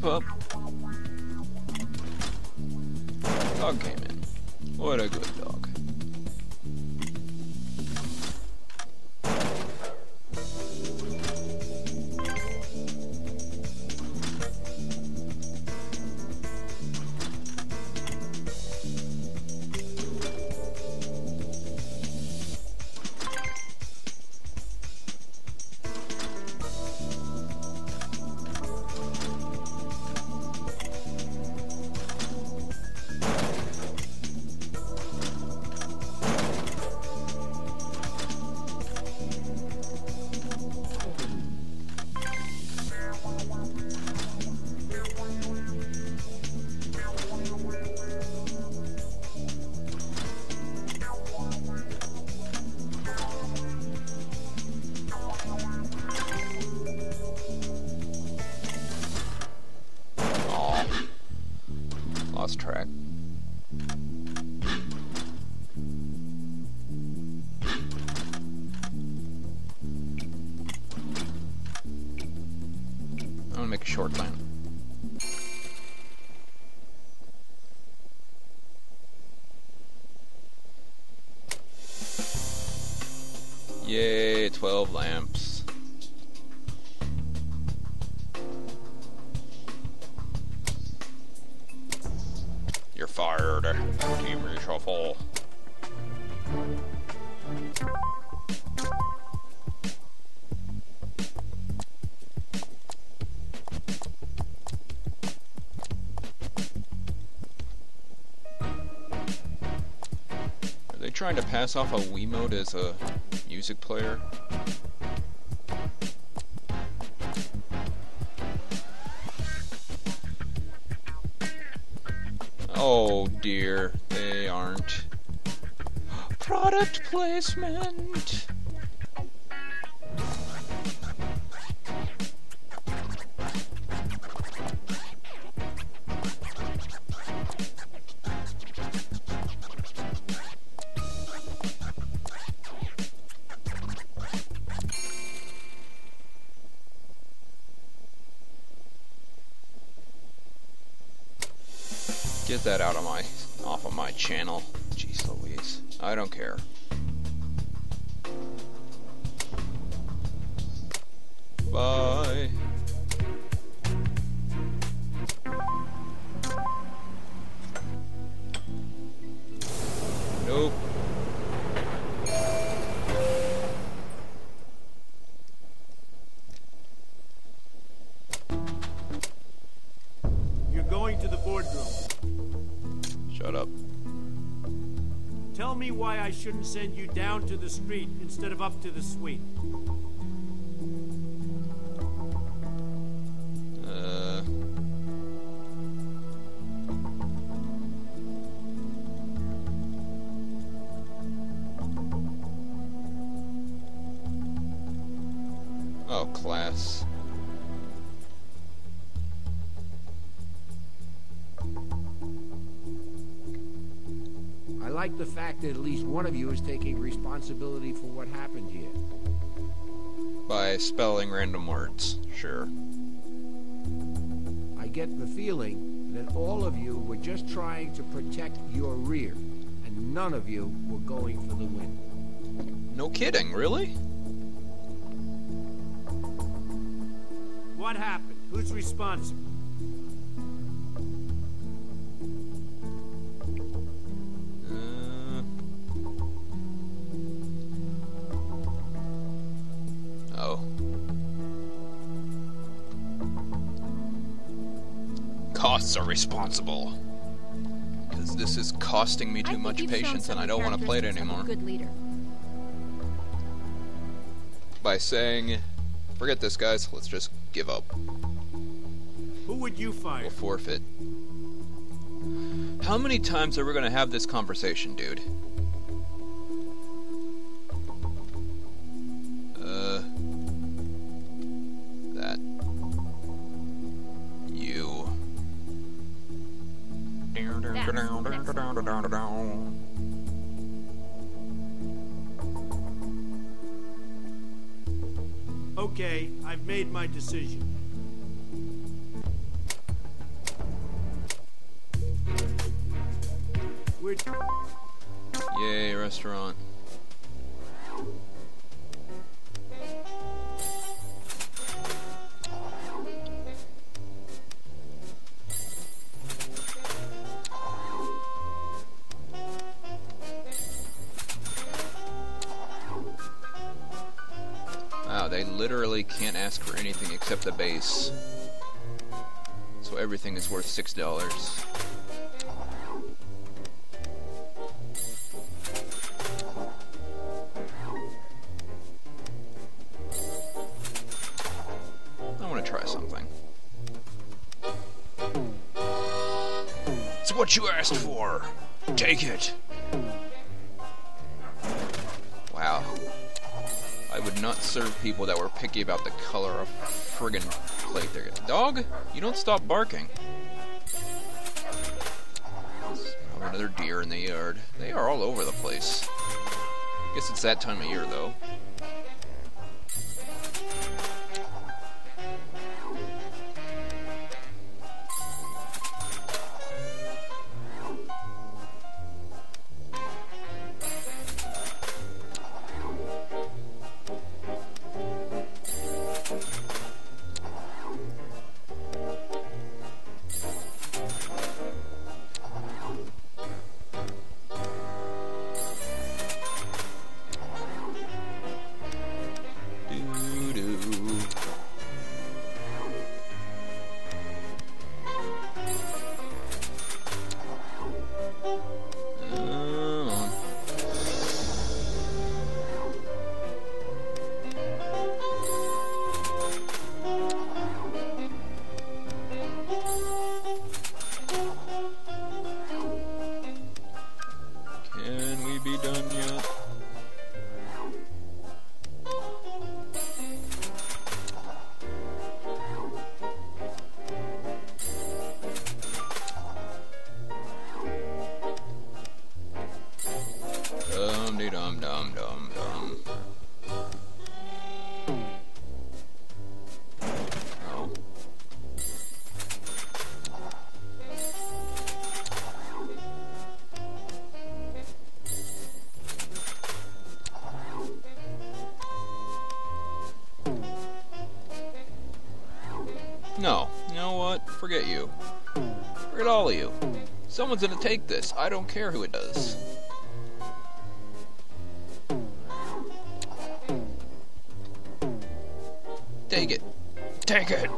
Hey, pup. Dog came in. What a good dog. Yay, 12 lamps. You're fired. Team reshuffle. Are they trying to pass off a Wiimote as a music player? Oh dear, they aren't. Product placement! Get that out of my off of my channel. Jeez Louise. I don't care. Tell me why I shouldn't send you down to the street instead of up to the suite. Like the fact that at least one of you is taking responsibility for what happened here. By spelling random words. Sure. I get the feeling that all of you were just trying to protect your rear, and none of you were going for the win. No kidding, really? What happened? Who's responsible? Costs are responsible. Because this is costing me too much patience and I don't want to play it characteristics of a anymore. Good leader. By saying, forget this, guys, let's just give up. Who would you fire? We'll forfeit. How many times are we going to have this conversation, dude? Okay, I've made my decision. We're Yay, restaurant. Literally can't ask for anything except the base. So everything is worth six dollars. I want to try something. It's what you asked for. Take it. Not serve people that were picky about the color of friggin' plate they're getting. Dog, you don't stop barking. Another deer in the yard. They are all over the place. Guess it's that time of year, though. Someone's gonna take this. I don't care who it does. Take it. Take it.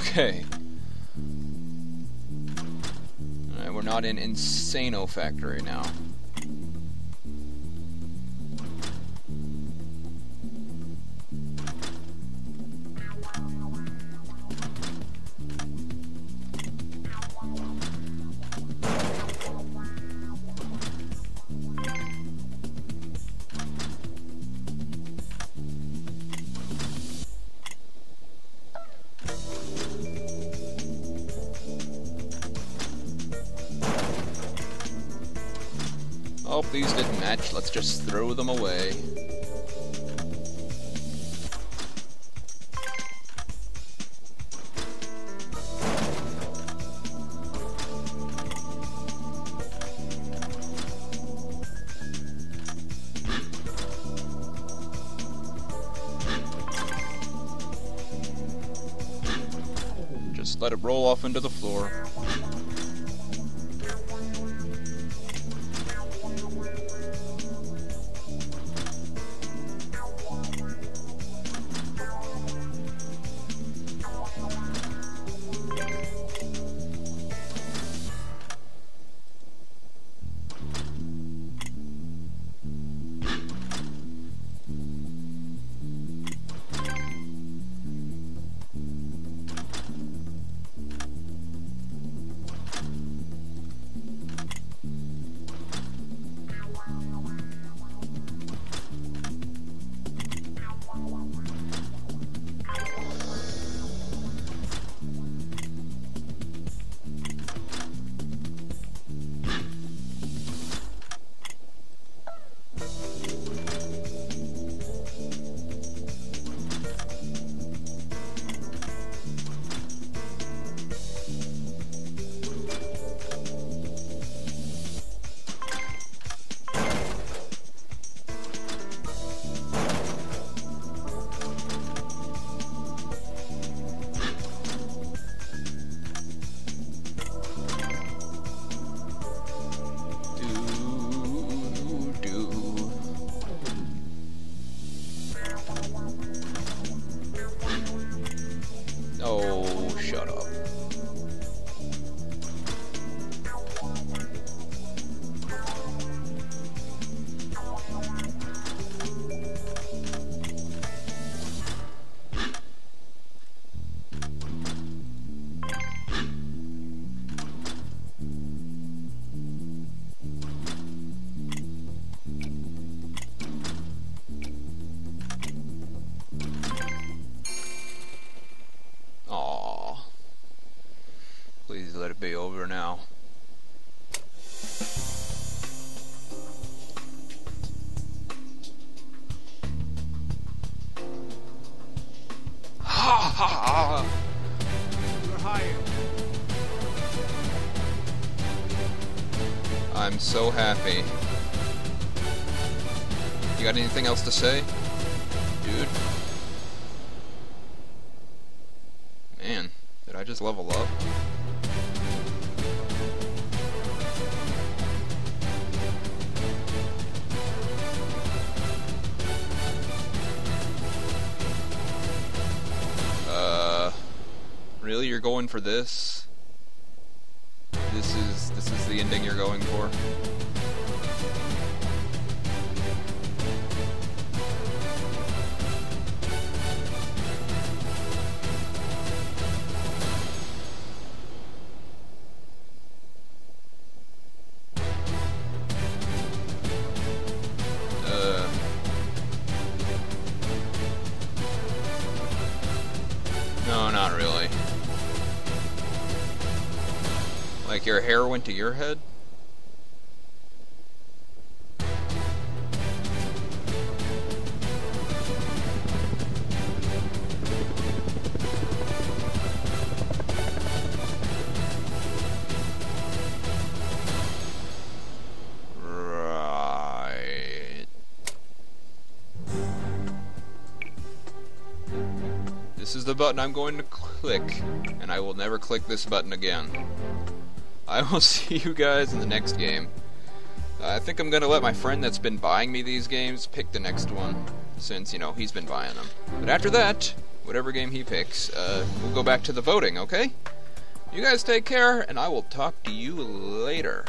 Okay. Alright, we're not in Insano Factory now. Oh, these didn't match. Let's just throw them away. Just let it roll off into the floor. Let it be over now. Ha ha! You're hired. I'm so happy. You got anything else to say? Dude. Man, did I just level up? Really? You're going for this? This is this is the ending you're going for? Like your hair went to your head? Right. This is the button I'm going to click, and I will never click this button again. I will see you guys in the next game. I think I'm going to let my friend that's been buying me these games pick the next one, since, you know, he's been buying them. But after that, whatever game he picks, uh, we'll go back to the voting, okay? You guys take care, and I will talk to you later.